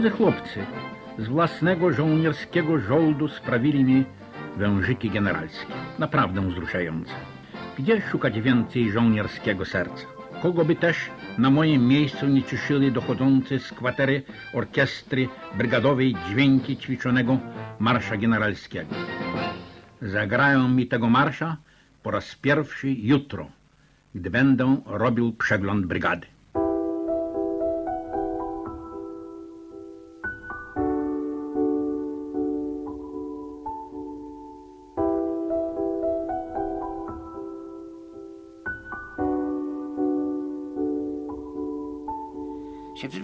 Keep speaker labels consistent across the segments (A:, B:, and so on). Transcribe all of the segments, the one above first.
A: drodzy chłopcy, z własnego żołnierskiego żołdu sprawili mi wężyki generalskie. Naprawdę wzruszające. Gdzie szukać więcej żołnierskiego serca? Kogo by też na moim miejscu nie cieszyli dochodzące z kwatery orkiestry brygadowej dźwięki ćwiczonego marsza generalskiego. Zagrają mi tego marsza po raz pierwszy jutro, gdy będę robił przegląd brygady.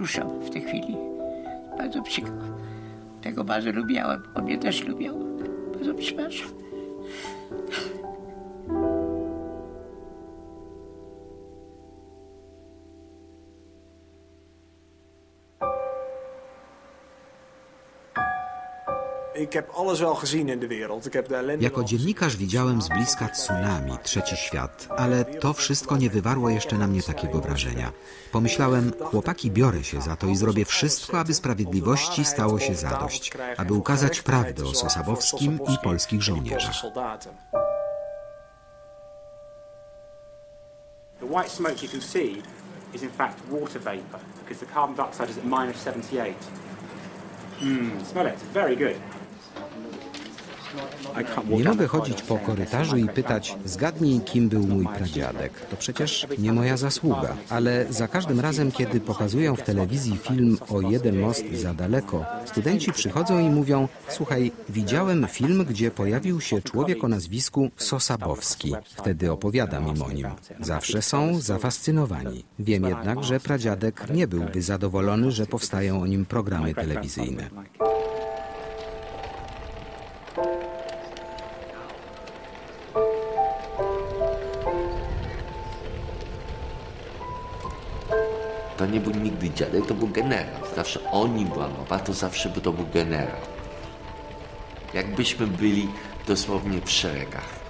B: Się wzruszam w tej chwili. Bardzo przykro. Tego bardzo lubiałem. On mnie też lubiał. Bardzo przepraszam.
C: Ik heb alles wel gezien in de wereld. Ik heb de ellende
D: Jako dziennikarz widziałem z bliska tsunami, trzeci świat, ale to wszystko nie wywarło jeszcze na mnie takiego wrażenia. Pomyślałem, chłopaki, biorę się za to i zrobię wszystko, aby sprawiedliwości stało się zadość, aby ukazać prawdę o Sosabowskim i polskich żołnierzach.
E: The white smoke you can see is in fact water vapor because the carbon dioxide is at minus 78. Mmm, smell it. It's very good.
D: Nie mogę chodzić po korytarzu i pytać, zgadnij, kim był mój pradziadek. To przecież nie moja zasługa. Ale za każdym razem, kiedy pokazują w telewizji film o jeden most za daleko, studenci przychodzą i mówią, słuchaj, widziałem film, gdzie pojawił się człowiek o nazwisku Sosabowski. Wtedy opowiadam im o nim. Zawsze są zafascynowani. Wiem jednak, że pradziadek nie byłby zadowolony, że powstają o nim programy telewizyjne.
F: Nie był nigdy dziadek, to był generał. Zawsze o nim była mowa, to zawsze by to był generał. Jakbyśmy byli dosłownie w szeregach.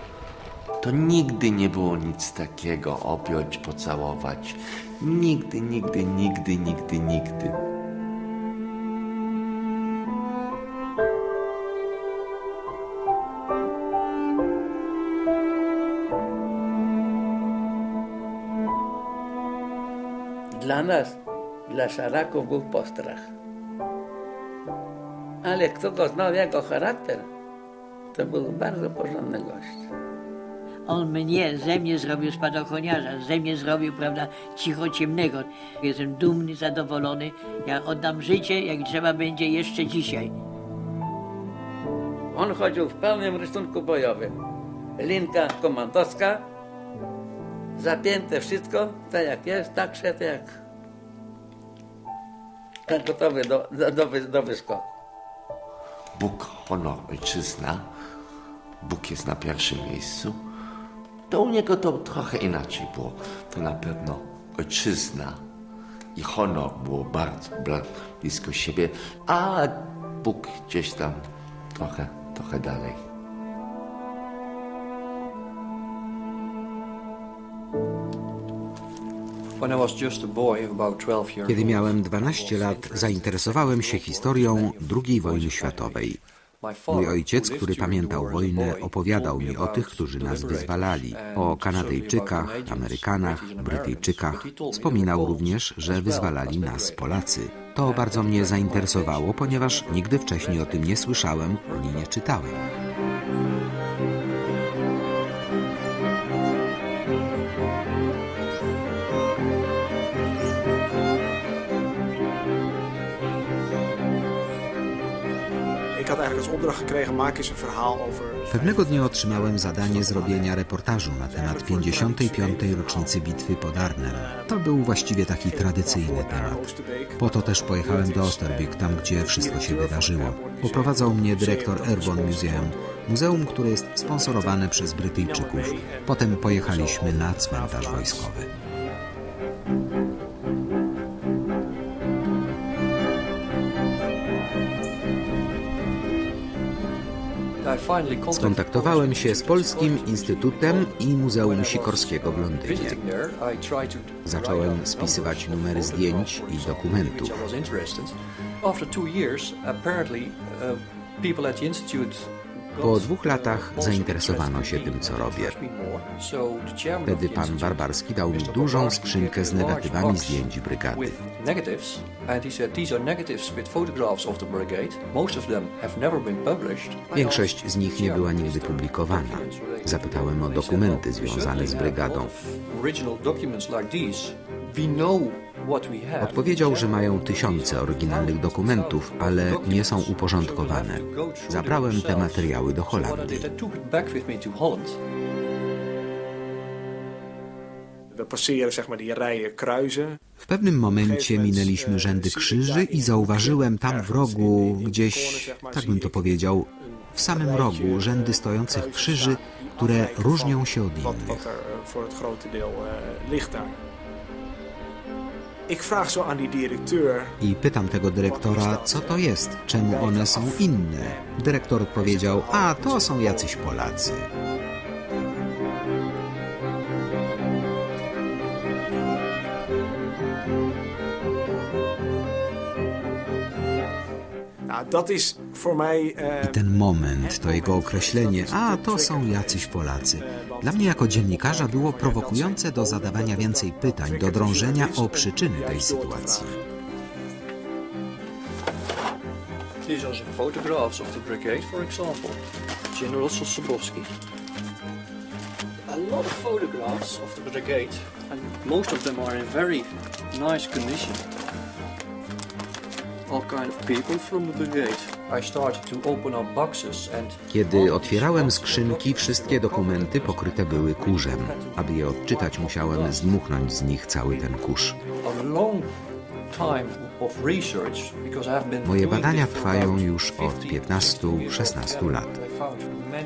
F: To nigdy nie było nic takiego, objąć, pocałować. Nigdy, nigdy, nigdy, nigdy, nigdy.
B: Nas, dla szaraków był postrach. Ale kto go znał jego charakter, to był bardzo porządny gość. On mnie, ze mnie zrobił spadochroniarza, ze mnie zrobił, prawda, cicho ciemnego. Jestem dumny, zadowolony. Ja oddam życie, jak trzeba będzie jeszcze dzisiaj. On chodził w pełnym rysunku bojowym. Linka komandowska, zapięte wszystko, tak jak jest, tak szedł jak jak gotowy do, do, do, wy- do wyskoku.
F: Bóg, honor, ojczyzna. Bóg jest na pierwszym miejscu. To u niego to trochę inaczej było. To na pewno ojczyzna i honor było bardzo blisko siebie, a Bóg gdzieś tam trochę, trochę dalej.
D: Kiedy miałem 12 lat, zainteresowałem się historią II wojny światowej. Mój ojciec, który pamiętał wojnę, opowiadał mi o tych, którzy nas wyzwalali, o Kanadyjczykach, Amerykanach, Brytyjczykach. Wspominał również, że wyzwalali
G: as
D: nas. Polacy. To bardzo mnie zainteresowało, ponieważ nigdy wcześniej o tym nie słyszałem ani nie czytałem.
C: Eigenlijk als opdracht gekregen, maak eens een verhaal over...
D: Pewnego dnia otrzymałem zadanie zrobienia reportażu na temat 55. rocznicy bitwy pod Arnhem. To był właściwie taki tradycyjny temat. Po to też pojechałem do Osterbyk, tam gdzie wszystko się wydarzyło. Poprowadzał mnie dyrektor Airborne Museum, muzeum, które jest sponsorowane przez Brytyjczyków. Potem pojechaliśmy na cmentarz wojskowy. Skontaktowałem się z Polskim Instytutem i Muzeum Sikorskiego w Londynie. Zacząłem spisywać numery zdjęć i dokumentów. Po dwóch latach zainteresowano się tym, co robię. Wtedy pan Barbarski dał mi dużą skrzynkę z negatywami zdjęć brygady. Większość z nich nie była nigdy publikowana. Zapytałem o dokumenty związane z brygadą. Odpowiedział, że mają tysiące oryginalnych dokumentów, ale nie są uporządkowane. Zabrałem te materiały do Holandii. W pewnym momencie minęliśmy rzędy krzyży i zauważyłem tam w rogu, gdzieś, tak bym to powiedział, w samym rogu rzędy stojących krzyży, które różnią się od innych. I pytam tego dyrektora, co to jest, czemu one są inne. Dyrektor odpowiedział, a to są jacyś Polacy. I ten moment, to jego określenie, a to są jacyś Polacy, dla mnie jako dziennikarza było prowokujące do zadawania więcej pytań, do drążenia o przyczyny tej sytuacji.
G: These are some photographs of the brigade, for example. General Sosabowski. A lot of photographs of the brigade, and most of them are in very nice condition.
D: Kiedy otwierałem skrzynki, wszystkie dokumenty pokryte były kurzem. Aby je odczytać, musiałem zdmuchnąć z nich cały ten kurz.
G: a long time of research because I've been
D: Moje badania trwają już od
G: 15,
D: 15-16 lat.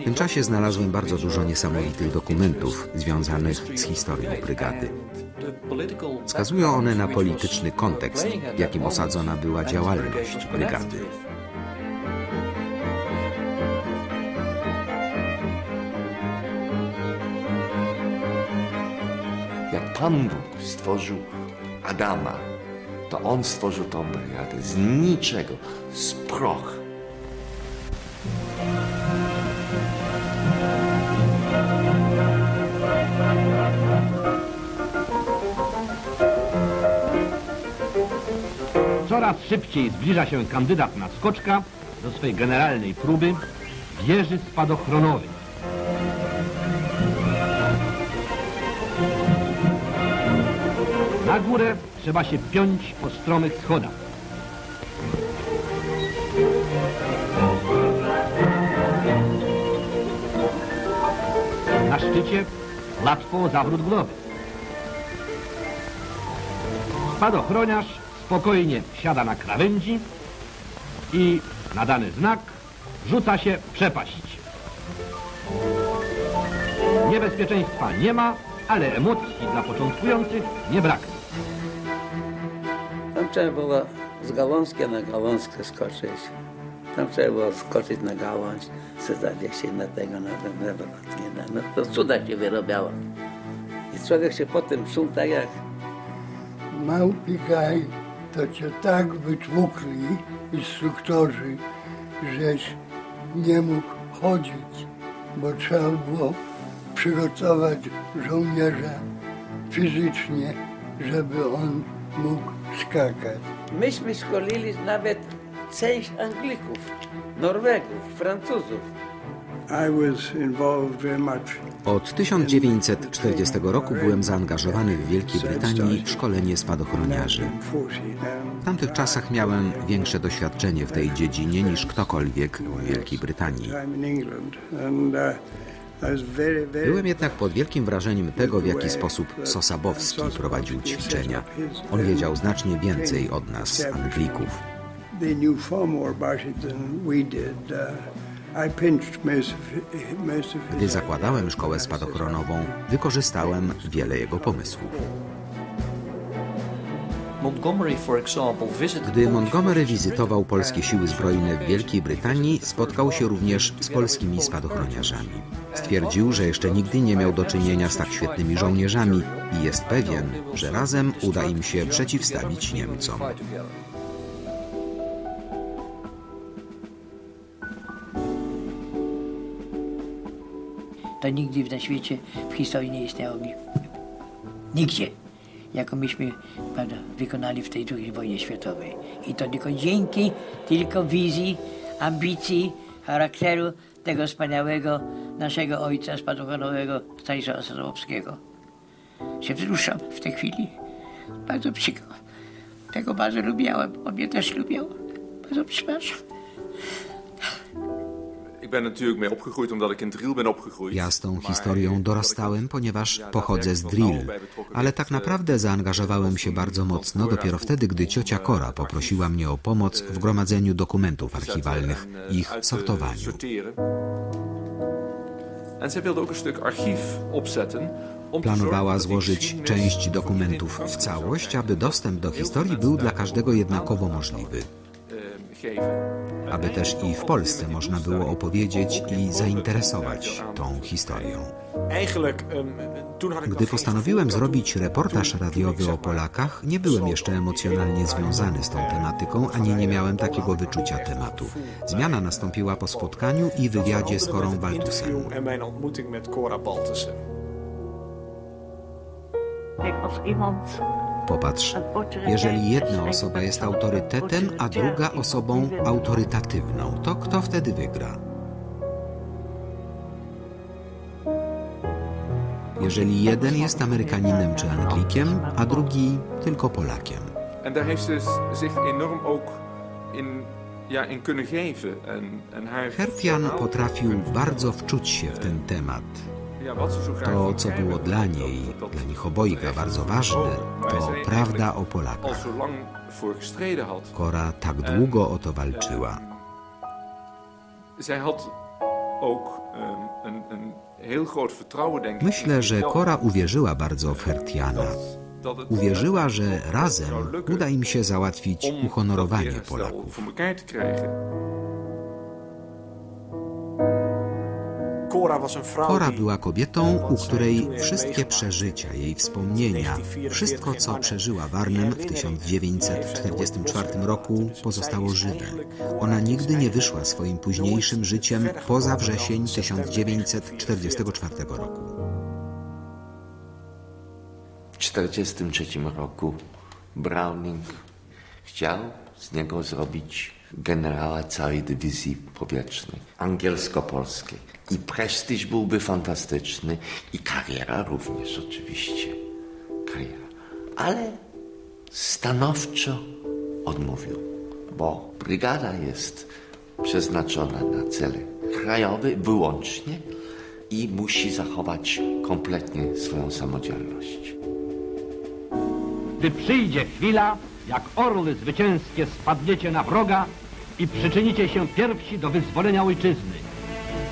D: W tym czasie znalazłem bardzo dużo niesamowitych dokumentów związanych z historią brygady. Wskazują one na polityczny kontekst, w jakim osadzona była działalność brygady.
F: Jak Pan Bóg stworzył Adama, to On stworzył tą brygadę z niczego, z proch.
H: Coraz szybciej zbliża się kandydat na skoczka do swej generalnej próby wieży spadochronowej. Na górę trzeba się piąć po stromych schodach. Na szczycie łatwo zawrót głowy. Spadochroniarz spokojnie siada na krawędzi i na dany znak rzuca się w przepaść. Niebezpieczeństwa nie ma, ale emocji dla początkujących nie braknie.
B: Tam trzeba było z gałązki na gałązkę skoczyć. Tam trzeba było skoczyć na gałąź, zadać się na tego, na ten rewelację. No to cuda się wyrobiało. I człowiek się potem czuł tak jak
I: Małpi kraj to cię tak wytłukli instruktorzy, żeś nie mógł chodzić, bo trzeba było przygotować żołnierza fizycznie, żeby on mógł skakać.
B: Myśmy szkolili nawet część Anglików, Norwegów, Francuzów.
D: Od 1940 roku byłem zaangażowany w Wielkiej Brytanii w szkolenie spadochroniarzy. W tamtych czasach miałem większe doświadczenie w tej dziedzinie niż ktokolwiek w Wielkiej Brytanii.
I: uh,
D: Byłem jednak pod wielkim wrażeniem tego, w jaki sposób Sosabowski prowadził ćwiczenia. On wiedział znacznie więcej od nas, Anglików.
I: they knew far more about it than we did. Uh,
D: Gdy zakładałem szkołę spadochronową, wykorzystałem wiele jego pomysłów. Gdy Montgomery wizytował polskie siły zbrojne w Wielkiej Brytanii, spotkał się również z polskimi spadochroniarzami. Stwierdził, że jeszcze nigdy nie miał do czynienia z tak świetnymi żołnierzami i jest pewien, że razem uda im się przeciwstawić Niemcom.
B: To nigdy na świecie w historii nie istniało. Nigdzie. Jaką myśmy prawda, wykonali w tej II wojnie światowej. I to tylko dzięki tylko wizji, ambicji, charakteru tego wspaniałego naszego ojca spadochronowego Stanisława Sosowskiego. Się wzruszam w tej chwili. Bardzo przykro. Tego bardzo lubiałem. On mnie też lubiał. Bardzo przepraszam.
D: Ja z tą historią dorastałem, ponieważ pochodzę z Drill, ale tak naprawdę zaangażowałem się bardzo mocno. Dopiero wtedy, gdy ciocia Kora poprosiła mnie o pomoc w gromadzeniu dokumentów archiwalnych i ich sortowaniu. Planowała złożyć część dokumentów w całość, aby dostęp do historii był dla każdego jednakowo możliwy. Aby też i w Polsce można było opowiedzieć i zainteresować tą historią. Gdy postanowiłem zrobić reportaż radiowy o Polakach, nie byłem jeszcze emocjonalnie związany z tą tematyką, ani nie miałem takiego wyczucia tematu. Zmiana nastąpiła po spotkaniu i wywiadzie z Korą Baltusem. Popatrz, jeżeli jedna osoba jest autorytetem, a druga osobą autorytatywną, to kto wtedy wygra? Jeżeli jeden jest Amerykaninem czy Anglikiem, a drugi tylko Polakiem.
J: En daar heeft ze zich enorm ook in, ja, in kunnen geven. En, en hij heeft
D: Hertian potrafił bardzo wczuć się w ten temat. To, co było dla niej, dla nich obojga bardzo ważne, to prawda o Polakach. Kora tak długo o to walczyła. Myślę, że Kora uwierzyła bardzo w Hertiana. Uwierzyła, że razem uda im się załatwić uhonorowanie Polaków. Kora była kobietą, u której wszystkie przeżycia, jej wspomnienia, wszystko co przeżyła w Arnhem w 1944 roku pozostało żywe. Ona nigdy nie wyszła swoim późniejszym życiem poza wrzesień 1944 roku.
F: W 1943 roku Browning chciał z niego zrobić generała całej dywizji powietrznej, angielsko-polskiej. I prestiż byłby fantastyczny, i kariera również oczywiście. Kariera. Ale stanowczo odmówił, bo brygada jest przeznaczona na cele krajowe wyłącznie i musi zachować kompletnie swoją samodzielność.
H: Gdy przyjdzie chwila, jak orły zwycięskie spadniecie na wroga i przyczynicie się pierwsi do wyzwolenia ojczyzny.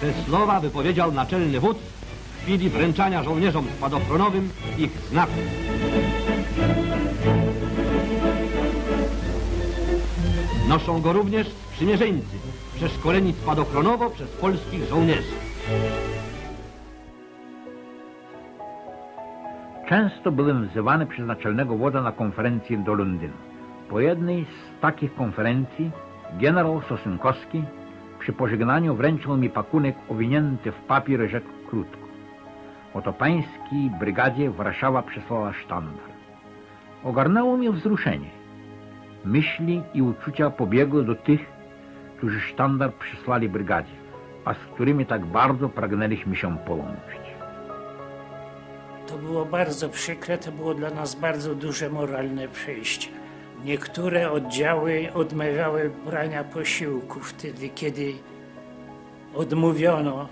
H: Te słowa wypowiedział naczelny wódz w chwili wręczania żołnierzom spadochronowym ich znaków. Noszą go również sprzymierzeńcy, przeszkoleni spadochronowo przez polskich żołnierzy.
A: Często byłem wzywany przez naczelnego wodza na konferencję do Londynu. Po jednej z takich konferencji generał Sosynkowski przy pożegnaniu wręczył mi pakunek owinięty w papier rzekł krótko. Oto pańskiej brygadzie Warszawa przesłała sztandar. Ogarnęło mnie wzruszenie. Myśli i uczucia pobiegły do tych, którzy sztandar przysłali brygadzie, a z którymi tak bardzo pragnęliśmy się połączyć.
K: To było bardzo przykre, to było dla nas bardzo duże moralne przejście. Niektóre oddziały odmawiały brania posiłku wtedy, kiedy odmówiono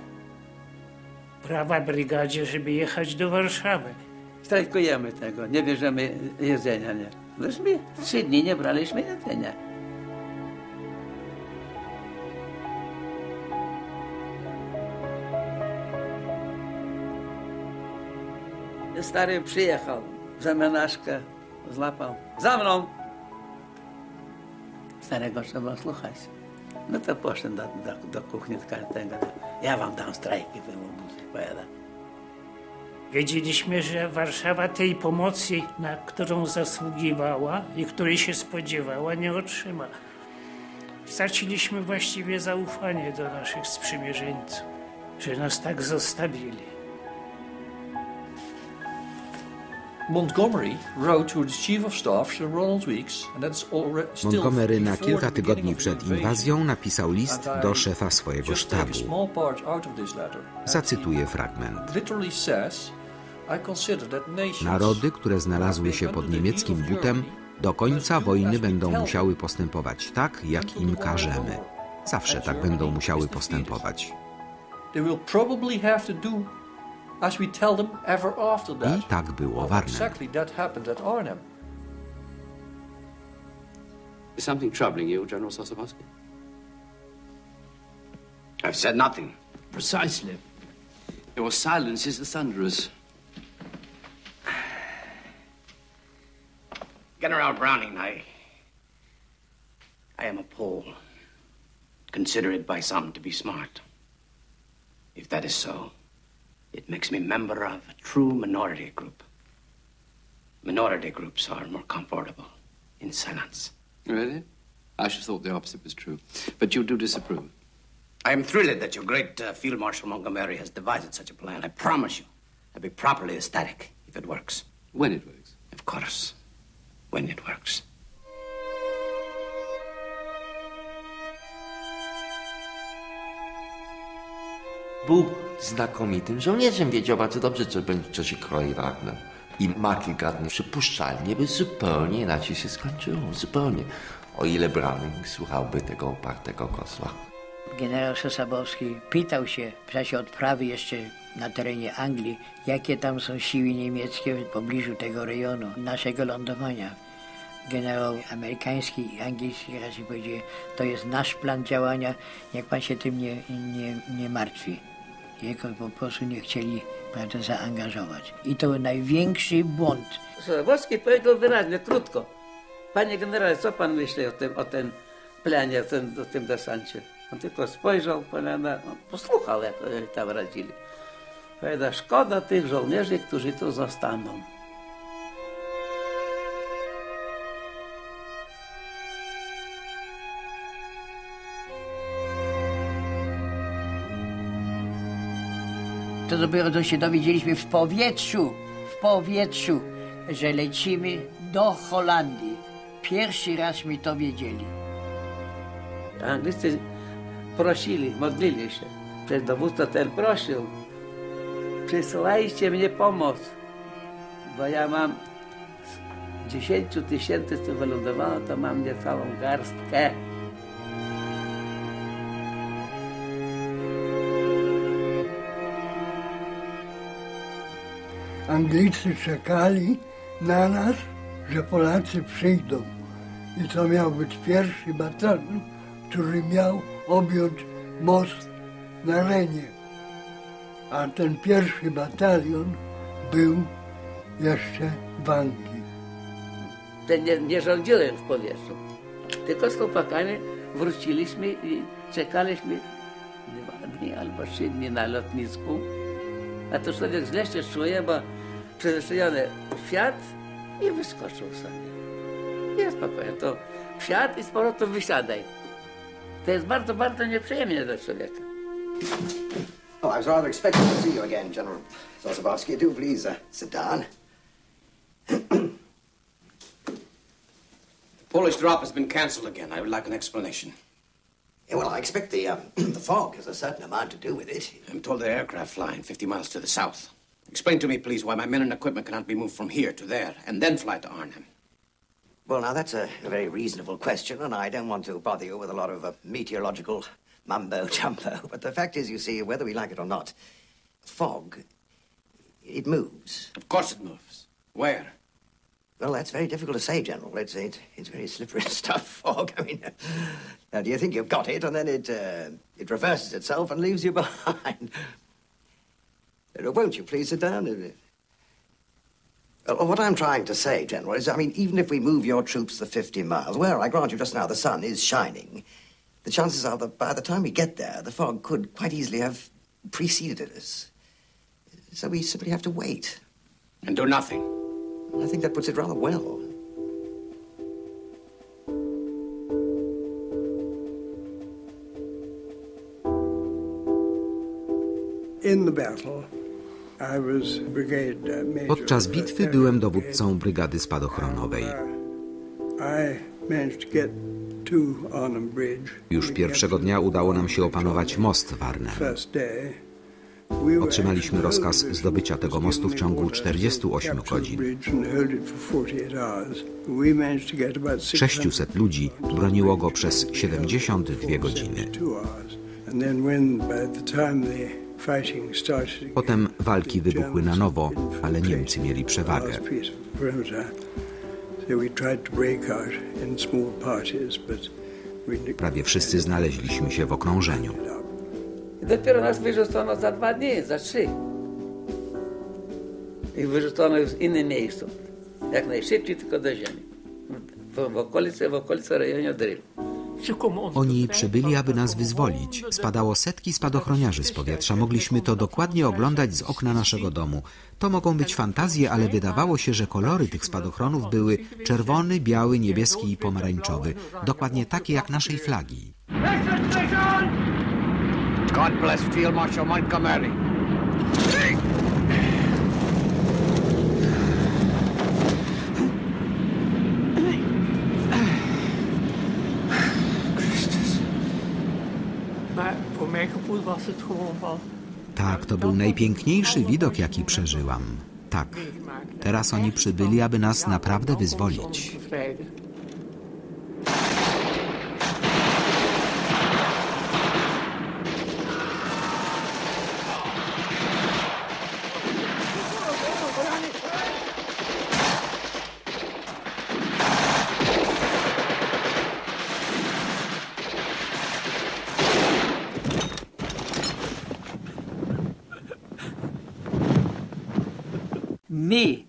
K: prawa brygadzie, żeby jechać do Warszawy.
B: Strajkujemy tego, nie bierzemy jedzenia. Nie. Myśmy trzy dni nie braliśmy jedzenia. Stary przyjechał, zamianaszkę złapał. Za mną! Starego trzeba słuchać. No to poszedł do, do, do kuchni z kartego. Ja wam dam strajki, wy mu powiada.
K: Wiedzieliśmy, że Warszawa tej pomocy, na którą zasługiwała i której się spodziewała, nie otrzyma. Straciliśmy właściwie zaufanie do naszych sprzymierzeńców. że nas tak zostawili.
G: Montgomery wrote to the chief of staff, Sir Ronald Weeks, and that's already still
D: Montgomery na kilka tygodni przed inwazją napisał list do szefa swojego sztabu. Zacytuję fragment. Narody, które znalazły się pod niemieckim butem, do końca wojny będą musiały postępować tak, jak im każemy. Zawsze tak będą musiały postępować.
G: they will probably have to do as we tell them ever after that.
D: I tak było w Arnhem.
G: exactly that happened at Arnhem.
L: Is something troubling you, General Sosabowski?
M: I've said nothing.
L: Precisely. Your silence is the thunderous.
M: General Browning, I. I am a Pole. Considered by some to be smart. If that is so, it makes me member of a true minority group. Minority groups are more comfortable in silence.
L: Really? I should have thought the opposite was true. But you do disapprove.
M: I am thrilled that your great uh, Field Marshal Montgomery has devised such a plan. I promise you, I'll be properly ecstatic if it works.
L: When it works.
M: Of course, when it works.
F: Był znakomitym żołnierzem, wiedział bardzo dobrze, co, będzie, co się kroi w Arnhem. I Macklegat nieprzypuszczalnie by zupełnie inaczej się skończyło, zupełnie. O ile Browning słuchałby tego upartego kosła.
B: Generał Sosabowski pytał się w czasie odprawy jeszcze na terenie Anglii, jakie tam są siły niemieckie w pobliżu tego rejonu naszego lądowania. Generał amerykański i angielski raczej powiedział, to jest nasz plan działania, jak pan się tym nie, nie, nie martwi. Jego po prostu nie chcieli prawda, zaangażować. I to był największy błąd.
N: Sosabowski powiedział wyraźnie, krótko. Panie generale, co pan myśli o tym, o tym planie, o tym, o tym desancie? On tylko spojrzał, powiada, on posłuchał, jak tam radzili. Powiada, szkoda tych żołnierzy, którzy tu zostaną.
B: To dopiero się dowiedzieliśmy w powietrzu, w powietrzu, że lecimy do Holandii. Pierwszy raz mi to wiedzieli.
N: Anglicy prosili, modlili się. Przecież dowódca ten prosił, przysyłajcie mnie pomoc, bo ja mam z 10 tysięcy, co wylądowało, to mam niecałą garstkę.
I: Anglicy czekali na nas, że Polacy przyjdą. I to miał być pierwszy batalion, który miał objąć most na Renie. A ten pierwszy batalion był jeszcze w Anglii.
N: Nie, nie rządziłem w powietrzu. Tylko z chłopakami wróciliśmy i czekaliśmy dwa dni albo trzy dni na lotnisku. A to człowiek źle się czuje, bo przyzwyczajony Fiat i wyskoczył sobie. Nie spokojnie, to Fiat i z powrotem wysiadaj. To jest bardzo, bardzo nieprzyjemnie dla człowieka.
O: Oh, I was rather expecting to see you again, General Sosabowski. Do please uh, sit down.
M: Polish drop has been cancelled again. I would like an explanation.
O: Yeah, well, I expect the, um, the fog has a certain amount to do with it.
M: I'm told there are aircraft flying 50 miles to the south. Explain to me, please, why my men and equipment cannot be moved from here to there and then fly to Arnhem.
O: Well, now, that's a, a very reasonable question, and I don't want to bother you with a lot of uh, meteorological mumbo jumbo. But the fact is, you see, whether we like it or not, fog, it moves.
M: Of course it moves. Where?
O: Well, that's very difficult to say, General. It's, it, it's very slippery stuff, fog. I mean, now, do you think you've got it, and then it, uh, it reverses itself and leaves you behind? Uh, Won't you please sit down? Uh, What I'm trying to say, General, is, I mean, even if we move your troops the 50 miles, where I grant you just now the sun is shining, the chances are that by the time we get there, the fog could quite easily have preceded us. So we simply have to wait.
M: And do nothing.
O: I think that puts it rather well.
I: uh,
D: Podczas bitwy byłem dowódcą brygady spadochronowej. Już pierwszego dnia udało nam się opanować most w Arnhem. Otrzymaliśmy rozkaz zdobycia tego mostu w ciągu 48 godzin. 600 ludzi broniło go przez 72 godziny. Potem walki wybuchły na nowo, ale Niemcy mieli przewagę. Prawie wszyscy znaleźliśmy się w okrążeniu.
N: Dopiero nas wyrzucono za dwa dni, za trzy. I wyrzucono w innym miejscu. Jak najszybciej, tylko do ziemi. W, okolicy, w okolicy rejonu Drill.
D: Oni przybyli, aby nas wyzwolić. Spadało setki spadochroniarzy z powietrza. Mogliśmy to dokładnie oglądać z okna naszego domu. To mogą być fantazje, ale wydawało się, że kolory tych spadochronów były czerwony, biały, niebieski i pomarańczowy. Dokładnie takie jak naszej flagi.
P: God bless Field Marshal Montgomery.
K: Maar voor mijn gevoel was het gewoon van...
D: Tak, to był najpiękniejszy widok, jaki przeżyłam. Tak, teraz oni przybyli, aby nas naprawdę wyzwolić.
K: bevrijden.
B: My,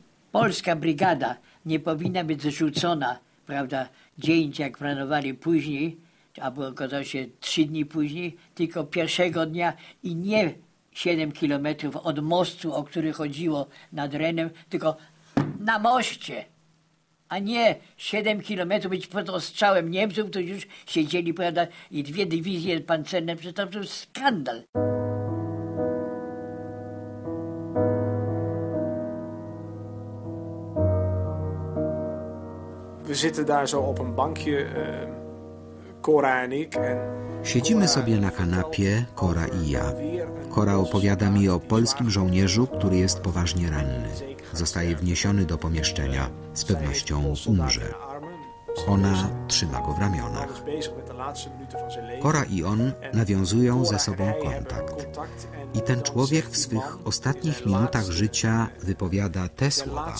B: polska brygada, nie powinna być zrzucona, prawda, dzień jak planowali później, albo okazało się trzy dni później, tylko pierwszego dnia i nie 7 kilometrów od mostu, o który chodziło nad Renem, tylko na moście. A nie 7 kilometrów być pod ostrzałem Niemców, którzy już siedzieli, prawda, i dwie dywizje pancerne, przecież to był skandal.
C: Zitten daar zo op een bankje, uh, Cora en ik.
D: Siedzimy sobie na kanapie, Kora i ja. Kora opowiada mi o polskim żołnierzu, który jest poważnie ranny. Zostaje wniesiony do pomieszczenia. Z pewnością umrze. Ona trzyma go w ramionach. Kora i on nawiązują ze sobą kontakt. I ten człowiek w swych ostatnich minutach życia wypowiada te słowa.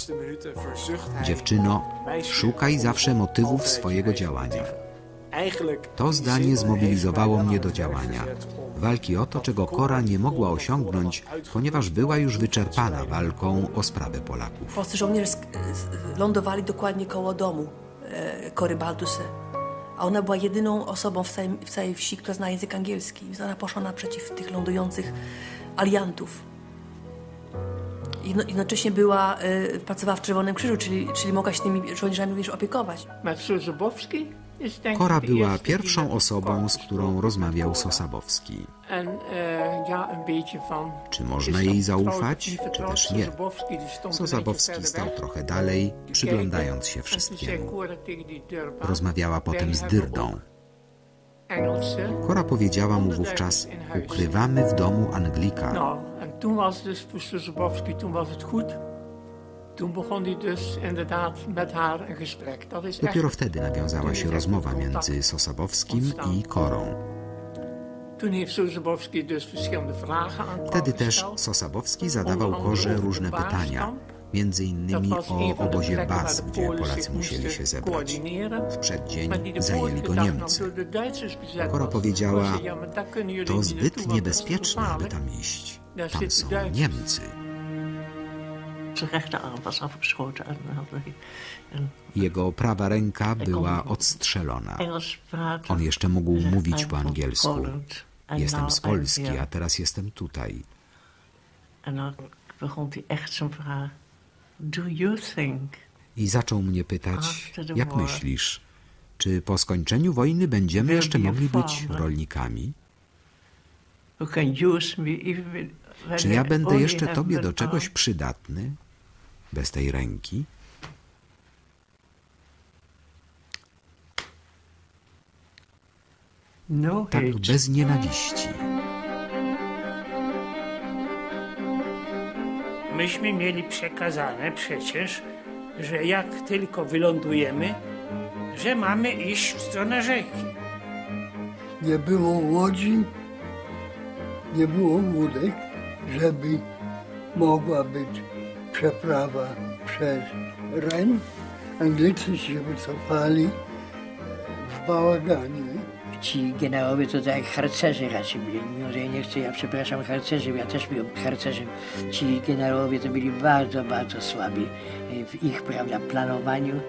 D: Dziewczyno, szukaj zawsze motywów swojego działania. To zdanie zmobilizowało mnie do działania. Walki o to, czego Kora nie mogła osiągnąć, ponieważ była już wyczerpana walką o sprawę Polaków.
Q: Polscy żołnierze lądowali dokładnie koło domu Kory Balduse. A ona była jedyną osobą w całej, w całej wsi, która zna język angielski. Więc ona poszła naprzeciw tych lądujących aliantów. Jedno, jednocześnie była, e, pracowała w Czerwonym Krzyżu, czyli, czyli mogła się tymi żołnierzami również opiekować.
K: Denk ik
D: Kora była pierwszą osobą, z którą rozmawiał Sosabowski.
K: Van...
D: Czy można jej zaufać, czy też nie? Sosabowski stał trochę dalej, przyglądając się wszystkiemu. Rozmawiała potem z Dyrdą.
K: Engelse.
D: Kora powiedziała mu wówczas, ukrywamy w domu Anglika.
K: Toen begon hij dus inderdaad met haar een gesprek. Dat is
D: Dopiero wtedy nawiązała się rozmowa między Sosabowskim i Korą.
K: toen heeft Suzebowski dus verschillende vragen aan Cora
D: Wtedy też. Sosabowski zadawał Korze różne pytania, między innymi o obozie Baz, gdzie Polacy musieli się zebrać. W przeddzień zajęli go Niemcy. Kora powiedziała, to zbyt niebezpieczne, aby tam iść. Tam są. Niemcy.
R: Zijn rechterarm was afgeschoten. En, en
D: Jego prawa ręka była odstrzelona. On jeszcze mógł mówić
R: "I'm
D: po angielsku. Jestem z Polski,
R: here."
D: a teraz jestem tutaj. I zaczął mnie pytać, jak myślisz, czy po skończeniu wojny będziemy jeszcze mogli być rolnikami? Czy ja będę jeszcze tobie do czegoś przydatny? Bez tej ręki?
R: No
D: Tak bez nienawiści.
K: Myśmy mieli przekazane przecież, że jak tylko wylądujemy, że mamy iść w stronę rzeki.
I: Nie było łodzi, nie było łódek, żeby mogła być przeprawa przez Ren. Anglicy się wycofali w bałaganie.
B: Ci generałowie to tak jak harcerzy raczej byli. Mimo, że ja nie chcę, ja przepraszam harcerzy, ja też byłem harcerzem. Ci generałowie to byli bardzo, bardzo słabi w ich prawda, planowaniu.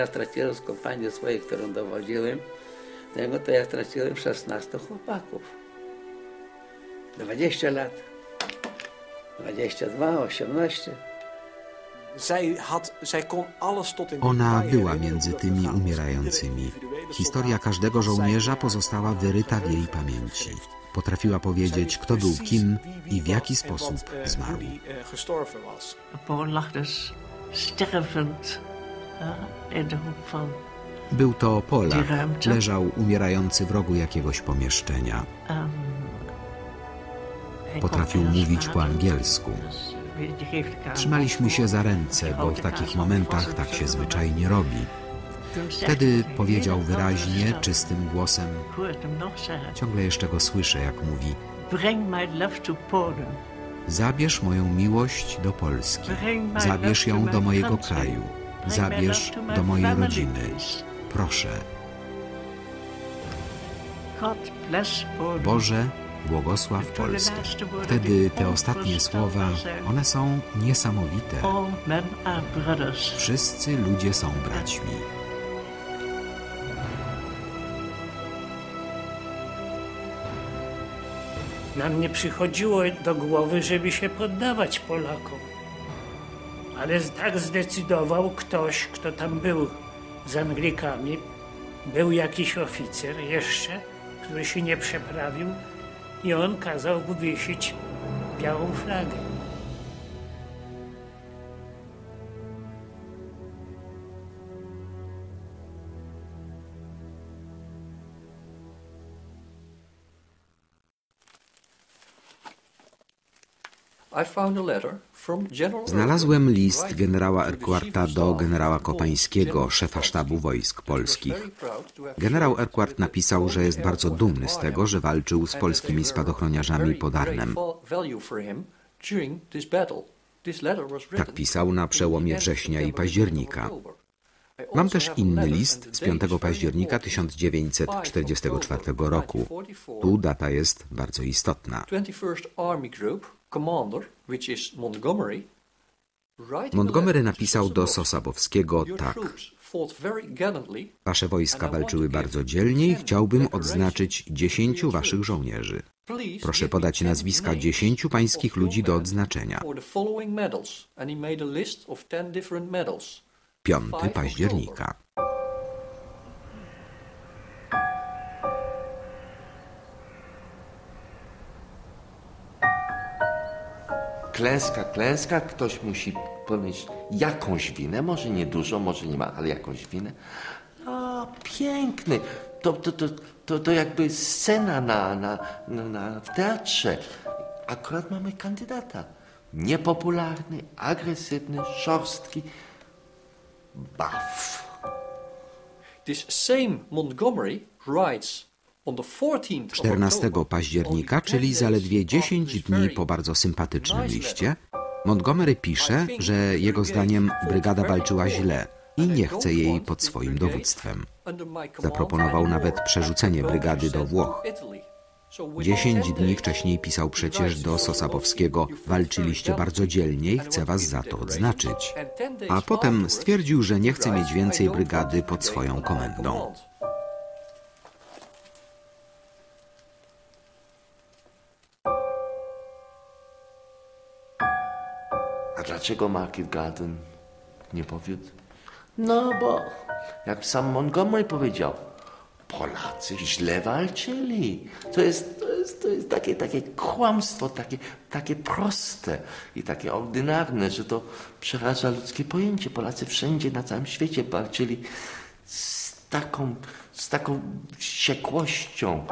B: Ja straciłem z kompanii swojej, którą dowodziłem, tego to ja straciłem 16 chłopaków. 20 lat. 22, 18.
C: Zij, had, zij kon alles tot in
D: Ona była między tymi umierającymi. Historia każdego żołnierza
C: eh,
D: pozostała wyryta w jej pamięci. Potrafiła powiedzieć, kto był kim i w jaki sposób
C: eh,
D: zmarł.
C: die eh,
R: lag dus stervend
D: Był to Polak. Leżał umierający w rogu jakiegoś pomieszczenia. Potrafił mówić po
R: praten,
D: angielsku. Trzymaliśmy się za ręce, bo w takich momentach tak się zwyczajnie robi. Wtedy powiedział wyraźnie, czystym głosem, ciągle jeszcze go słyszę, jak mówi. Zabierz moją miłość do Polski. Zabierz ją do mojego kraju. Zabierz do mojej rodziny. Proszę. Boże, błogosław Polskę. Wtedy te ostatnie słowa, one są niesamowite. Wszyscy ludzie są braćmi.
K: Nam nie przychodziło do głowy, żeby się poddawać Polakom. Ale tak zdecydował ktoś, kto tam był z Anglikami. Był jakiś oficer jeszcze, który się nie przeprawił i on kazał wywiesić białą flagę.
D: Znalazłem list generała Erkwarta do generała Kopańskiego, szefa sztabu wojsk polskich. Generał Erkwart napisał, że jest bardzo dumny z tego, że walczył z polskimi spadochroniarzami pod Arnem. Tak pisał na przełomie września i października. Mam też inny list z 5 października 1944 roku. Tu data jest bardzo istotna.
G: 21st Army Group commander, which is Montgomery,
D: napisał do
G: Sosabowski,
D: Sosabowskiego
G: "Your
D: tak. Wasze wojska walczyły bardzo dzielnie i chciałbym odznaczyć dziesięciu waszych żołnierzy. Proszę podać nazwiska dziesięciu pańskich ludzi do odznaczenia.
G: for the
F: Klęska, klęska, ktoś musi ponieść jakąś winę, może nie dużo, może nie ma, ale jakąś winę. A, piękny. To, to, to, to, to jakby scena na, na, na, na, w teatrze. Akurat mamy kandydata. Niepopularny, agresywny, szorstki. Baw.
G: This same Montgomery writes on the 14th of
D: 14
G: October,
D: października, czyli zaledwie 10 dni po bardzo sympatycznym liście, Montgomery pisze, że jego zdaniem brygada walczyła źle i nie chce jej pod swoim dowództwem. Zaproponował nawet przerzucenie brygady do Włoch. Dziesięć dni wcześniej pisał przecież do Sosabowskiego walczyliście bardzo dzielnie i chcę was za to odznaczyć. A potem stwierdził, że nie chce mieć więcej brygady pod swoją komendą.
F: A dlaczego Market Garden Nie powiedz. No bo, jak sam Montgomery powiedział, Polacy źle walczyli. To jest, to jest, to jest takie, takie kłamstwo, takie, takie proste i takie ordynarne, że to przeraża ludzkie pojęcie. Polacy wszędzie na całym świecie walczyli z taką, z taką wściekłością.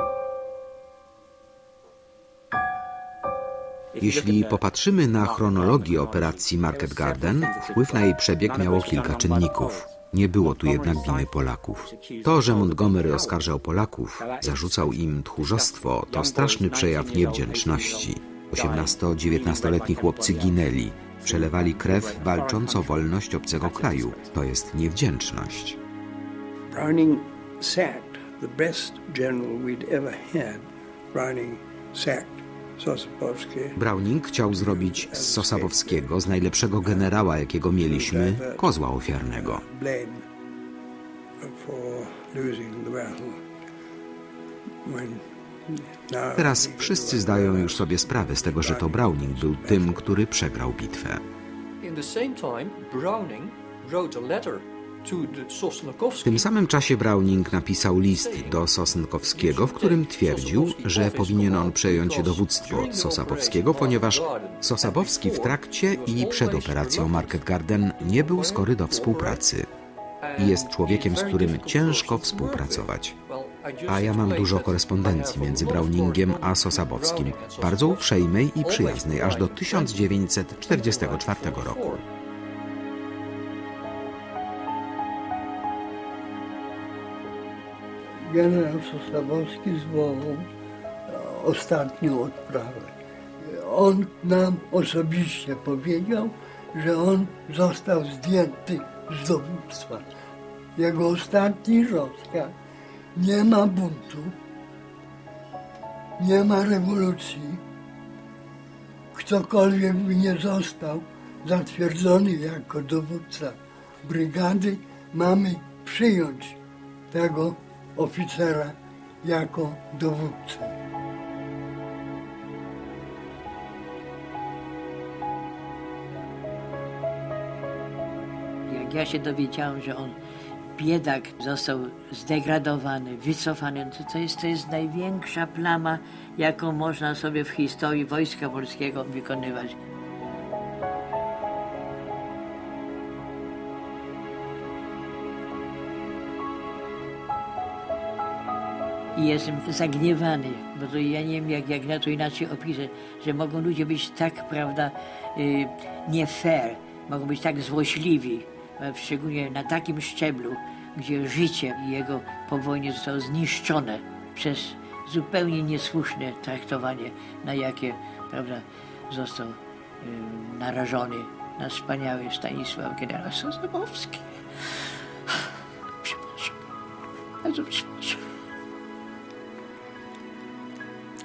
D: Jeśli popatrzymy na chronologię operacji Market Garden, wpływ na jej przebieg miało kilka czynników. Nie było tu jednak winy Polaków. To, że Montgomery oskarżał Polaków, zarzucał im tchórzostwo, to straszny przejaw niewdzięczności. 18-19-letni chłopcy ginęli, przelewali krew walcząc o wolność obcego kraju. To jest niewdzięczność.
I: Browning sacked the best general we'd ever had. Browning sacked.
D: Browning chciał zrobić z Sosabowskiego, z najlepszego generała, jakiego mieliśmy, kozła ofiarnego. Teraz wszyscy zdają już sobie sprawę z tego, że to Browning był tym, który przegrał bitwę.
G: In the same time, Browning wrote a letter.
D: W tym samym czasie Browning napisał list do Sosnkowskiego, w którym twierdził, że powinien on przejąć dowództwo od Sosabowskiego, ponieważ Sosabowski w trakcie i przed operacją Market Garden nie był skory do współpracy i jest człowiekiem, z którym ciężko współpracować. A ja mam dużo korespondencji między Browningiem a Sosabowskim, bardzo uprzejmej i przyjaznej, aż do 1944 roku.
I: Generał Sosabowski zwołał ostatnią odprawę. On nam osobiście powiedział, że on został zdjęty z dowództwa. Jego ostatni rozkaz nie ma buntu, nie ma rewolucji. Ktokolwiek by nie został zatwierdzony jako dowódca brygady, mamy przyjąć tego oficera jako dowódcę.
B: Jak ja się dowiedziałam, że on biedak został zdegradowany, wycofany, to, to, jest, to jest największa plama, jaką można sobie w historii Wojska Polskiego wykonywać. I jestem zagniewany, bo to ja nie wiem, jak, jak na to inaczej opisać, że mogą ludzie być tak, prawda, y, nie fair, mogą być tak złośliwi, szczególnie na takim szczeblu, gdzie życie jego po wojnie zostało zniszczone przez zupełnie niesłuszne traktowanie, na jakie, prawda, został y, narażony nasz wspaniały Stanisław generał Sosabowski. Przepraszam. Bardzo przepraszam.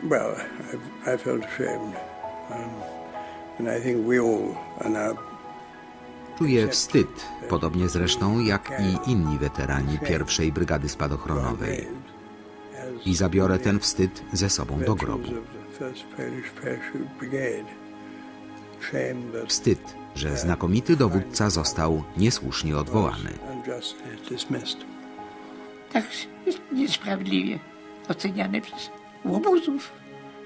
I: Well, I, I felt ashamed. Um, and I think we all are now
D: Czuję wstyd, podobnie zresztą jak i inni weterani pierwszej Brygady Spadochronowej. I zabiorę ten wstyd ze sobą do grobu.
I: veterans of the 1st Polish Parachute Brigade. Shame that
D: Wstyd, że znakomity dowódca został niesłusznie odwołany.
B: tak jest niesprawiedliwie oceniany przez łobuzów.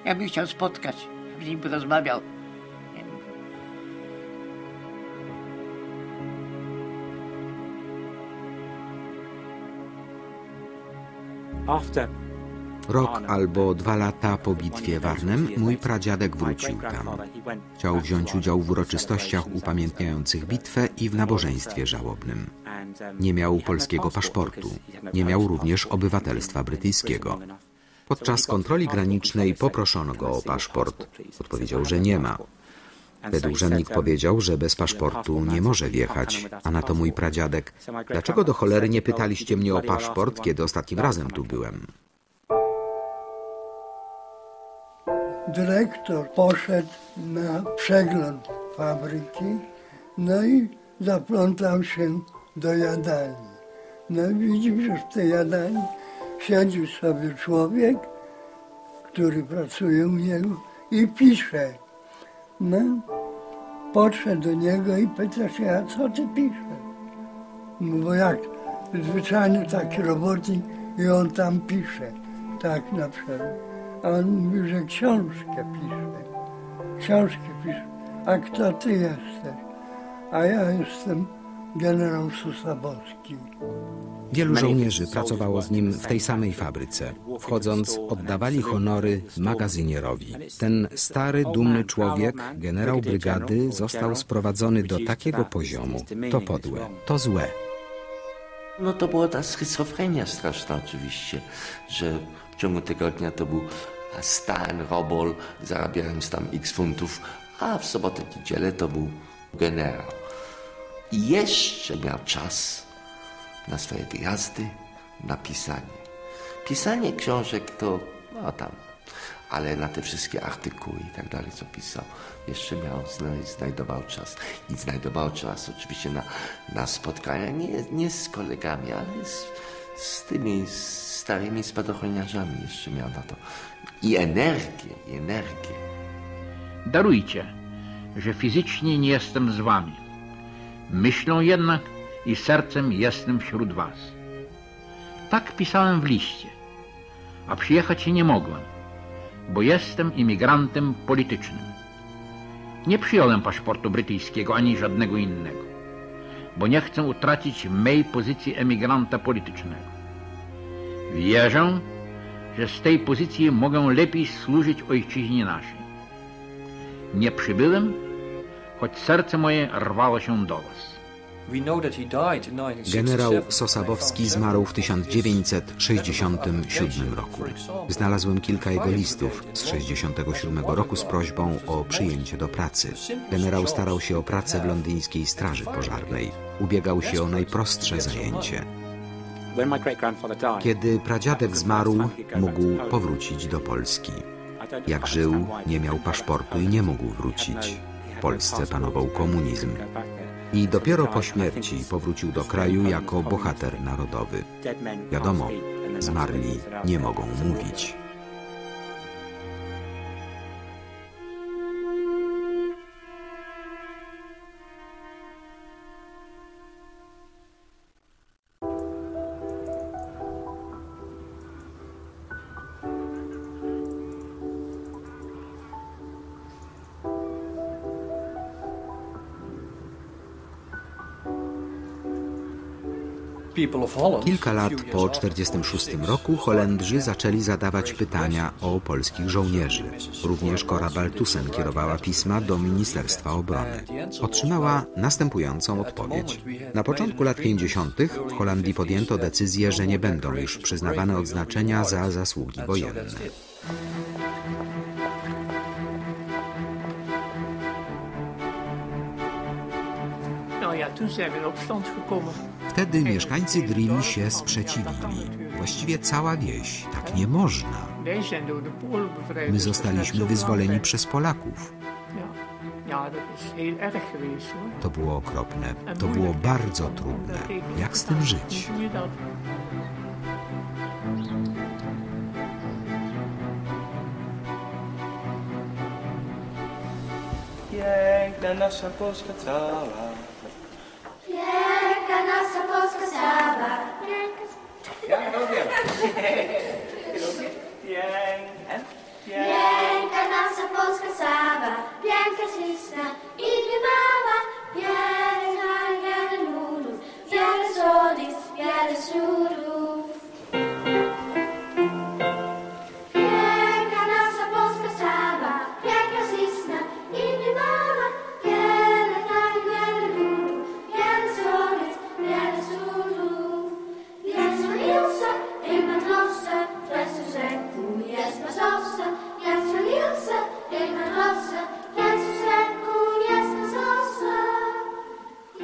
B: Ja bym chciał spotkać, z nim porozmawiał.
E: After
D: Rok albo dwa lata po bitwie Warnem mój pradziadek wrócił tam. Chciał wziąć udział w uroczystościach upamiętniających bitwę i w nabożeństwie żałobnym. Nie miał polskiego paszportu, nie miał również obywatelstwa brytyjskiego. Podczas kontroli granicznej poproszono go o paszport. Odpowiedział, że nie ma. Urzędnik powiedział, że bez paszportu nie może wjechać, a na to mój pradziadek. Dlaczego do cholery nie pytaliście mnie o paszport, kiedy ostatnim razem tu byłem?
I: Dyrektor poszedł na przegląd fabryki, no i zaplątał się do jadalni. No i widzimy, że w tej jadalni siedzi sobie człowiek, który pracuje u niego i pisze. No, podszedł do niego i pyta się, a co ty piszesz? No bo jak zwyczajny taki robotnik i on tam pisze, tak na przykład. A on mówi, że książkę pisze. Książkę pisze. A kto ty jesteś? A ja jestem generał Susabowski.
D: Wielu żołnierzy pracowało z nim w tej samej fabryce. Wchodząc, oddawali honory magazynierowi. Ten stary, dumny człowiek, generał brygady, został sprowadzony do takiego poziomu. To podłe, to złe.
F: No to była ta schizofrenia straszna oczywiście, że w ciągu tygodnia to był stan robol, zarabiając tam x funtów, a w sobotę, niedzielę to był generał. I jeszcze miał czas na swoje wyjazdy, na pisanie. Pisanie książek to, no tam, ale na te wszystkie artykuły i tak dalej, co pisał, jeszcze miał, znajdował czas. I znajdował czas oczywiście na, na spotkania, nie, nie z kolegami, ale z, z tymi starymi spadochroniarzami jeszcze miał na to. I energię, i energię.
A: Darujcie, że fizycznie nie jestem z wami. Myślą jednak i sercem jestem wśród was. Tak pisałem w liście, a przyjechać nie mogłem, bo jestem imigrantem politycznym. Nie przyjąłem paszportu brytyjskiego ani żadnego innego, bo nie chcę utracić mej pozycji emigranta politycznego. Wierzę, że z tej pozycji mogę lepiej służyć ojczyźnie naszej. Nie przybyłem, choć serce moje rwało się do was.
D: Generał Sosabowski zmarł w 1967 roku. Znalazłem kilka jego listów z 1967 roku z prośbą o przyjęcie do pracy. Generał starał się o pracę w londyńskiej straży pożarnej. Ubiegał się o najprostsze zajęcie. Kiedy pradziadek zmarł, mógł powrócić do Polski. Jak żył, nie miał paszportu i nie mógł wrócić. W Polsce panował komunizm i dopiero po śmierci powrócił do kraju jako bohater narodowy. Wiadomo, zmarli nie mogą mówić. Kilka lat po 1946 roku Holendrzy zaczęli zadawać pytania o polskich żołnierzy. Również Cora Baltusen kierowała pisma do Ministerstwa Obrony. Otrzymała następującą odpowiedź. Na początku lat 50. w Holandii podjęto decyzję, że nie będą już przyznawane odznaczenia za zasługi wojenne. Wtedy mieszkańcy Drilly się sprzeciwili. Właściwie cała wieś. Tak nie można. My zostaliśmy wyzwoleni przez Polaków. To było okropne. To było bardzo trudne. Jak z tym żyć?
S: Piękna nasza Polska cała
T: Piękna nasza Polska cała.
S: Ja robię.
T: Piękna. Piękna nasza Polska cała. Piękna, śliczna i niemała. Piękna, wiele ludów. Wiele słodych, wiele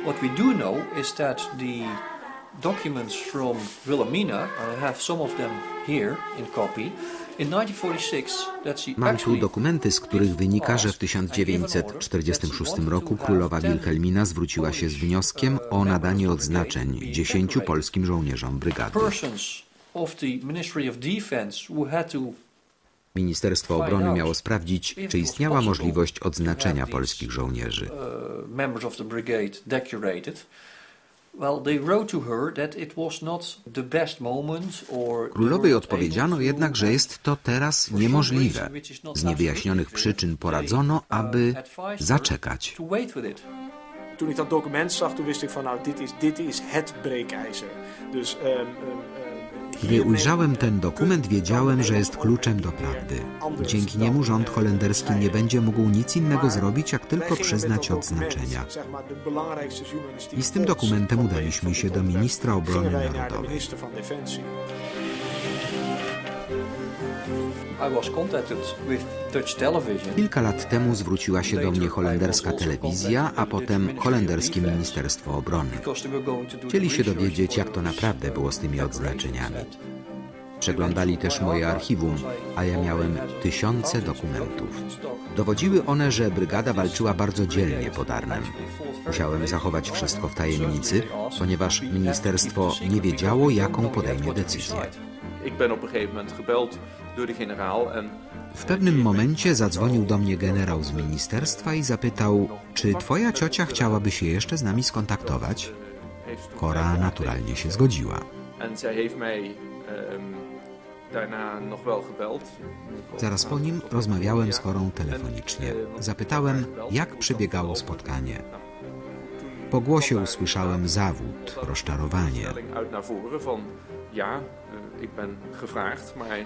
G: What we do know is that the documents from Wilhelmina, I have some of them here in copy, in 1946, that's the
D: Mam tu dokumenty, z których wynika, że w 1946 roku królowa Wilhelmina zwróciła się z wnioskiem o nadanie odznaczeń dziesięciu polskim żołnierzom brygady.
G: persons of the Ministry of Defense who had to
D: Ministerstwo Obrony miało sprawdzić, czy istniała możliwość odznaczenia polskich żołnierzy.
G: or
D: Królowej odpowiedziano jednak, że jest to teraz niemożliwe. Z niewyjaśnionych przyczyn poradzono, aby zaczekać.
C: Toen ik dat document zag, toen wist ik van nou, dit is, dit is het breekijzer. Dus um, um,
D: Gdy ujrzałem ten dokument, wiedziałem, że jest kluczem do prawdy. Dzięki niemu rząd holenderski nie będzie mógł nic innego zrobić, jak tylko przyznać odznaczenia. I z tym dokumentem udaliśmy się do ministra obrony narodowej. Kilka lat temu zwróciła się do mnie holenderska telewizja, a potem holenderskie Ministerstwo Obrony. Chcieli się dowiedzieć, jak to naprawdę było z tymi odznaczeniami. Przeglądali też moje archiwum, a ja miałem tysiące dokumentów. Dowodziły one, że brygada walczyła bardzo dzielnie pod Arnem. Musiałem zachować wszystko w tajemnicy, ponieważ ministerstwo nie wiedziało, jaką podejmie decyzję.
J: Ik ben op een gegeven moment gebeld
D: W pewnym momencie zadzwonił do mnie generał z ministerstwa i zapytał, czy twoja ciocia chciałaby się jeszcze z nami skontaktować? Kora naturalnie się zgodziła. Zaraz po nim rozmawiałem z Korą telefonicznie. Zapytałem, jak przebiegało spotkanie. Po głosie usłyszałem zawód, rozczarowanie.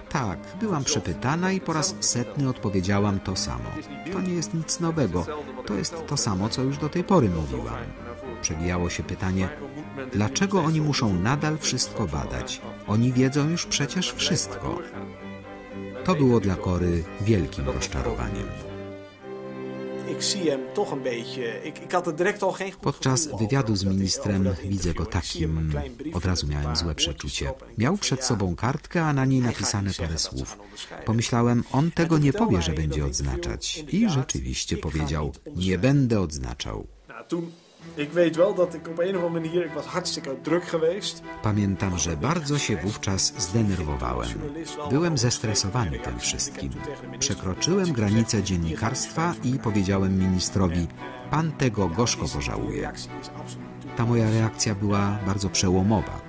D: Tak, byłam przepytana i po raz setny odpowiedziałam to samo. To nie jest nic nowego. To jest to samo, co już do tej pory mówiłam. Przewijało się pytanie, dlaczego oni muszą nadal wszystko badać? Oni wiedzą już przecież wszystko. To było dla Kory wielkim rozczarowaniem. Podczas wywiadu z ministrem widzę go takim, od razu miałem złe przeczucie. Miał przed sobą kartkę, a na niej napisane parę słów. Pomyślałem, on tego nie powie, że będzie odznaczać. I rzeczywiście powiedział, nie będę odznaczał.
C: Ik weet wel dat ik op een of andere manier, ik was hartstikke druk geweest.
D: Pamiętam, że bardzo się wówczas zdenerwowałem. Byłem zestresowany tym wszystkim. Przekroczyłem granicę dziennikarstwa i powiedziałem ministrowi, pan tego gorzko pożałuje. Ta moja reakcja była bardzo przełomowa.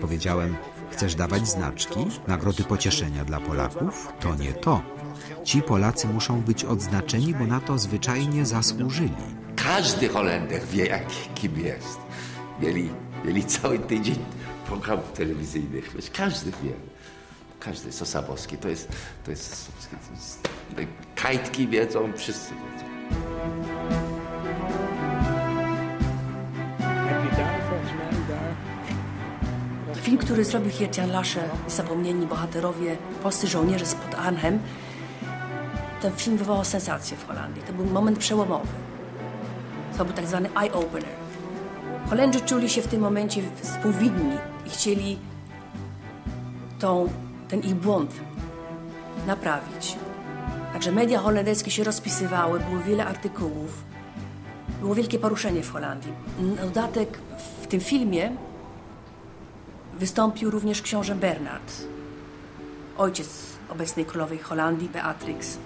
D: Powiedziałem, chcesz dawać znaczki, nagrody pocieszenia dla Polaków? To nie to. Ci Polacy muszą być odznaczeni, bo na to zwyczajnie zasłużyli.
F: Każdy Holender wie, jak, kim jest. Mieli, mieli cały tydzień programów telewizyjnych. Każdy wie. Każdy. Sosabowski to jest... To jest, to jest kajtki wiedzą, wszyscy wiedzą.
Q: Film, który zrobił Hirtian Lasze, Zapomnieni bohaterowie, polscy żołnierze spod Arnhem, ten film wywołał sensację w Holandii. To był moment przełomowy. To był tak zwany eye-opener. Holendrzy czuli się w tym momencie współwinni i chcieli tą, ten ich błąd naprawić. Także media holenderskie się rozpisywały, było wiele artykułów. Było wielkie poruszenie w Holandii. Dodatek w tym filmie wystąpił również książę Bernard, ojciec obecnej królowej Holandii, Beatrix.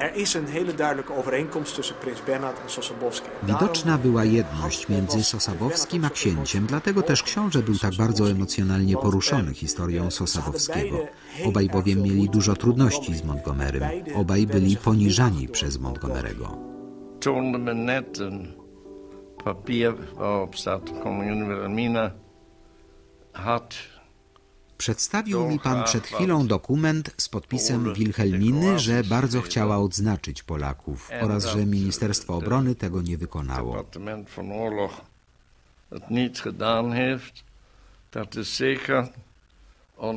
C: Er is een hele duidelijke overeenkomst tussen prins Bernhard en Sosabowski.
D: Widoczna była jedność między Sosabowskim a księciem, dlatego też książę był tak bardzo emocjonalnie poruszony historią Sosabowskiego. Obaj bowiem mieli dużo trudności z Montgomerym. Obaj byli poniżani przez
U: een papier waarop staat koningin Wilhelmina had
D: Przedstawił mi pan przed chwilą dokument z podpisem Wilhelminy, że bardzo chciała odznaczyć Polaków oraz że Ministerstwo Obrony tego nie wykonało.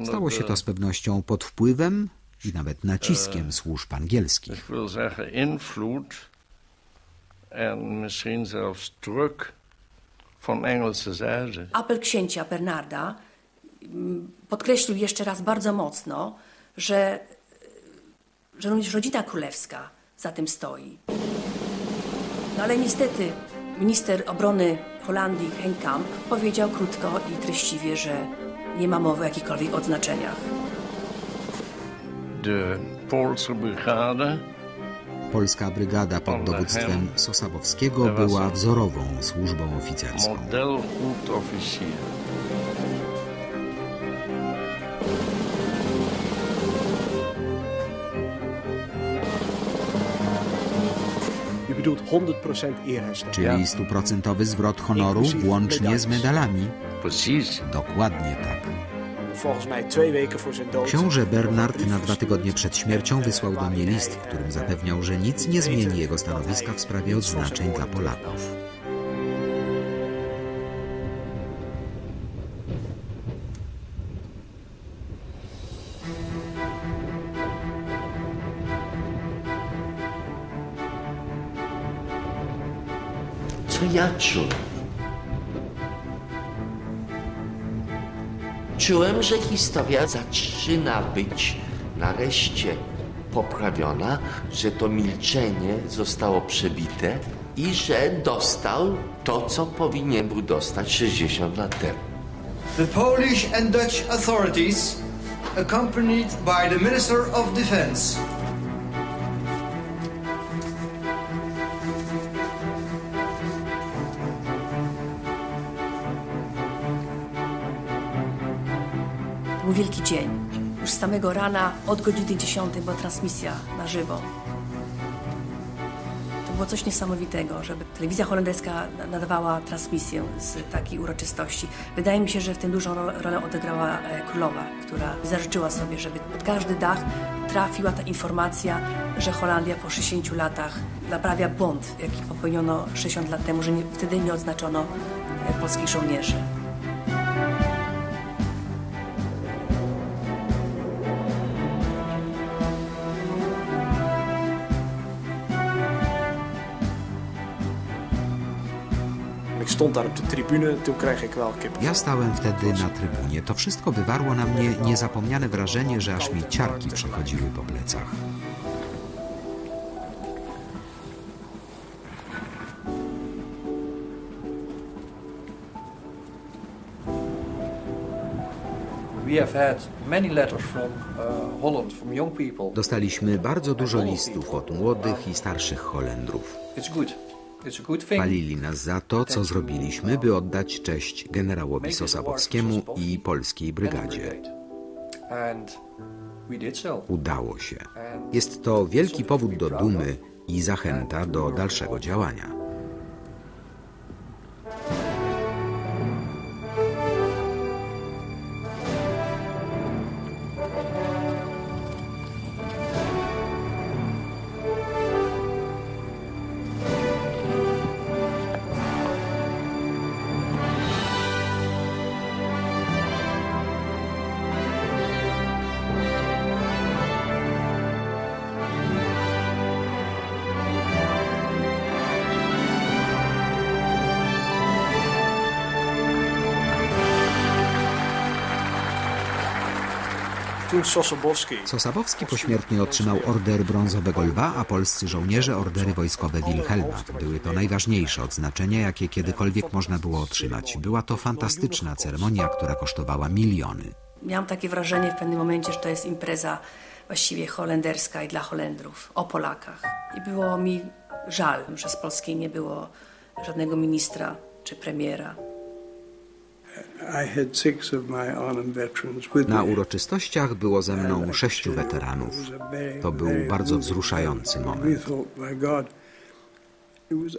D: Stało się to z pewnością pod wpływem i nawet naciskiem służb angielskich.
Q: Apel księcia Bernarda podkreślił jeszcze raz bardzo mocno, że, że również rodzina królewska za tym stoi. No ale niestety minister obrony Holandii Henk Kamp powiedział krótko i treściwie, że nie ma mowy o jakichkolwiek odznaczeniach.
U: De Poolse brigade
D: Polska brygada pod dowództwem Sosabowskiego była wzorową służbą oficerską.
C: Bedoelt 100% eerherstel.
D: Czyli stuprocentowy zwrot honoru włącznie z medalami.
U: Precies.
D: Dokładnie tak. Książę Bernard na dwa tygodnie przed śmiercią wysłał do mnie list, w którym zapewniał, że nic nie zmieni jego stanowiska w sprawie odznaczeń dla Polaków.
F: Czułem? Czułem, że historia zaczyna być nareszcie poprawiona, że to milczenie zostało przebite i że dostał to, co powinien był dostać 60 lat temu.
V: The Polish and Dutch authorities, accompanied by the Minister of Defense,
Q: był wielki dzień. Już samego rana, od godziny 10 była transmisja na żywo. To było coś niesamowitego, żeby telewizja holenderska na- nadawała transmisję z takiej uroczystości. Wydaje mi się, że w tym dużą ro- rolę odegrała e, królowa, która zażyczyła sobie, żeby pod każdy dach trafiła ta informacja, że Holandia po 60 latach naprawia błąd, jaki popełniono 60 lat temu, że nie, wtedy nie odznaczono e, polskich żołnierzy.
C: Stond daar op de tribune, toen kreeg ik wel kippen.
D: Ja stałem wtedy na trybunie. To wszystko wywarło na mnie niezapomniane wrażenie, że aż mi ciarki przechodziły po plecach.
G: Uh.
D: Dostaliśmy bardzo dużo listów od młodych i starszych Holendrów.
G: It's good.
D: Chwalili nas za to, co zrobiliśmy, by oddać cześć generałowi Sosabowskiemu i polskiej brygadzie. Udało się. Jest to wielki powód do dumy i zachęta do dalszego działania.
C: Sosabowski
D: pośmiertnie otrzymał Order Brązowego Lwa, a polscy żołnierze ordery wojskowe Wilhelma. Były to najważniejsze odznaczenia, jakie kiedykolwiek można było otrzymać. Była to fantastyczna ceremonia, która kosztowała miliony.
Q: Miałam takie wrażenie w pewnym momencie, że to jest impreza właściwie holenderska i dla Holendrów, o Polakach. I było mi żal, że z Polski nie było żadnego ministra czy premiera.
D: Na uroczystościach było ze mną sześciu weteranów. To był bardzo wzruszający moment.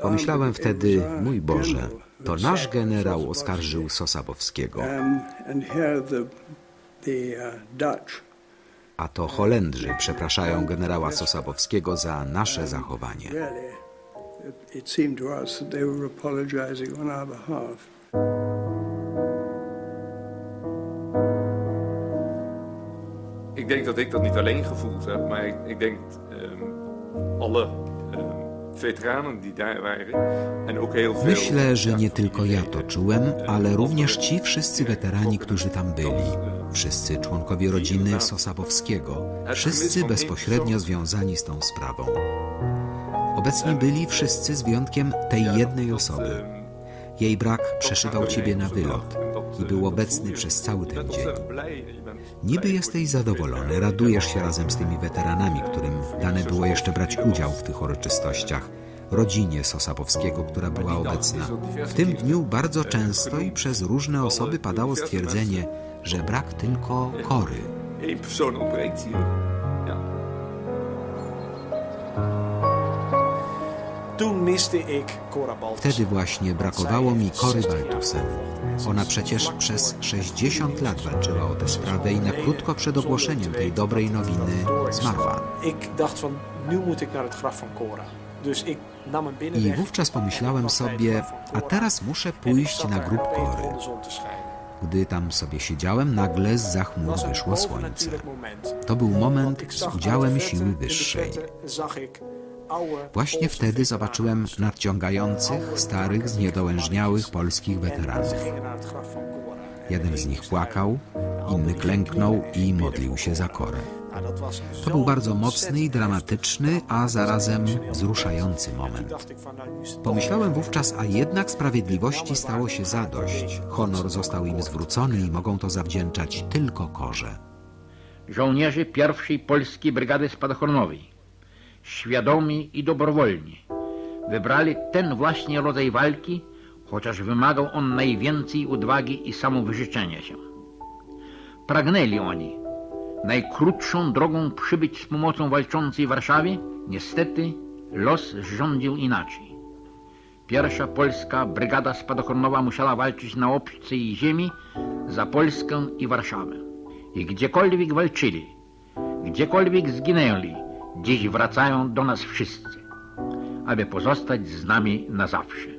D: Pomyślałem wtedy, mój Boże, to nasz generał oskarżył Sosabowskiego,
I: Um, uh,
D: a to Holendrzy przepraszają generała Sosabowskiego za nasze zachowanie.
I: really, it, it seemed to us that they were apologizing on our behalf.
J: Ik denk dat ik dat niet alleen gevoeld heb, maar ik, ik denk ehm, alle ehm, veteranen die daar waren en ook heel veel...
D: Myślę, że nie tylko ja to czułem, ale również ci wszyscy weterani, którzy tam byli. Wszyscy członkowie rodziny Sosabowskiego. Wszyscy bezpośrednio związani z tą sprawą. Obecni byli wszyscy z wyjątkiem tej jednej osoby. Jej brak przeszywał ciebie na wylot i był obecny przez cały ten dzień. Niby jesteś zadowolony, radujesz się razem z tymi weteranami, którym dane było jeszcze brać udział w tych uroczystościach, rodzinie Sosabowskiego, która była obecna. W tym dniu bardzo często i przez różne osoby padało stwierdzenie, że brak tylko kory. Wtedy właśnie brakowało mi Kory Baltusen. Ona przecież przez 60 lat walczyła o tę sprawę i na krótko przed ogłoszeniem tej dobrej nowiny zmarła. I wówczas pomyślałem sobie, a teraz muszę pójść na grób Kory. Gdy tam sobie siedziałem, nagle z za chmur wyszło słońce. To był moment z udziałem siły wyższej. Właśnie wtedy zobaczyłem nadciągających, starych, zniedołężniałych polskich weteranów. Jeden z nich płakał, inny klęknął i modlił się za korę. To był bardzo mocny i dramatyczny, a zarazem wzruszający moment. Pomyślałem wówczas, a jednak sprawiedliwości stało się zadość. Honor został im zwrócony i mogą to zawdzięczać tylko korze.
A: Żołnierze pierwszej Polskiej Brygady Spadochronowej, świadomi i dobrowolni, wybrali ten właśnie rodzaj walki, chociaż wymagał on najwięcej odwagi i samowyżyczenia się. Pragnęli oni najkrótszą drogą przybyć z pomocą walczącej Warszawie, niestety los rządził inaczej. Pierwsza polska brygada spadochronowa musiała walczyć na obcej ziemi za Polskę i Warszawę. I gdziekolwiek walczyli, gdziekolwiek zginęli, dziś wracają do nas wszyscy, aby pozostać z nami na zawsze.